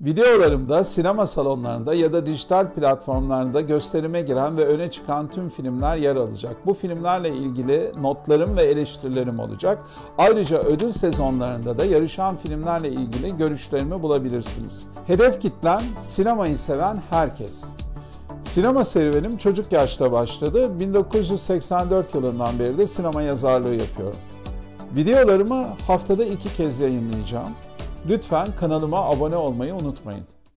Videolarımda sinema salonlarında ya da dijital platformlarında gösterime giren ve öne çıkan tüm filmler yer alacak. Bu filmlerle ilgili notlarım ve eleştirilerim olacak. Ayrıca ödül sezonlarında da yarışan filmlerle ilgili görüşlerimi bulabilirsiniz. Hedef kitlen sinemayı seven herkes. Sinema serüvenim çocuk yaşta başladı. 1984 yılından beri de sinema yazarlığı yapıyorum. Videolarımı haftada iki kez yayınlayacağım. Lütfen kanalıma abone olmayı unutmayın.